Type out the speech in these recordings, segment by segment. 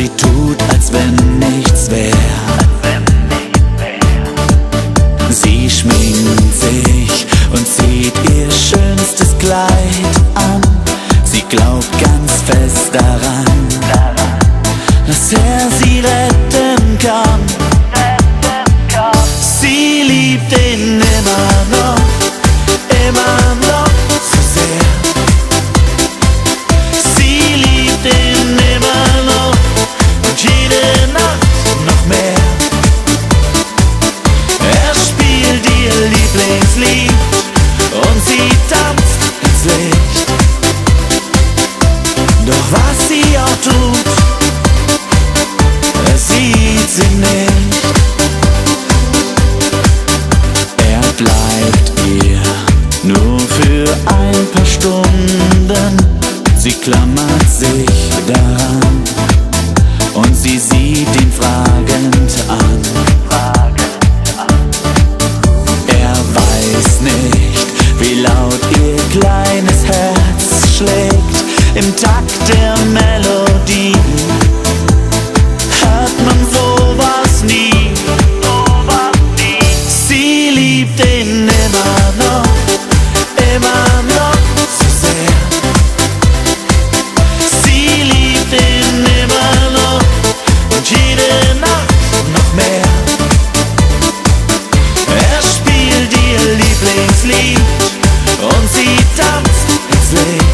sie tut, als wenn nichts wär. Sie schminkt sich und zieht ihr schönstes Kleid an. Sie glaubt ganz fest daran, dass er sie retten und sie tanzt ins Licht. Doch was sie auch tut, es sieht sie nicht. Er bleibt ihr nur für ein paar Stunden. Sie klammert sich daran und sie sieht ihn fragend kleines Herz schlägt im Takt der Melodie. Hört man sowas nie? Sie liebt ihn immer tanzt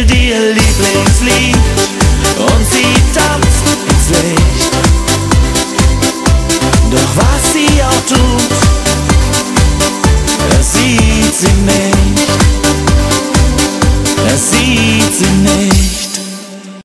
singt ihr Lieblingslied und sie tanzt ins Licht. Doch was sie auch tut, das sieht sie nicht. Das sieht sie nicht.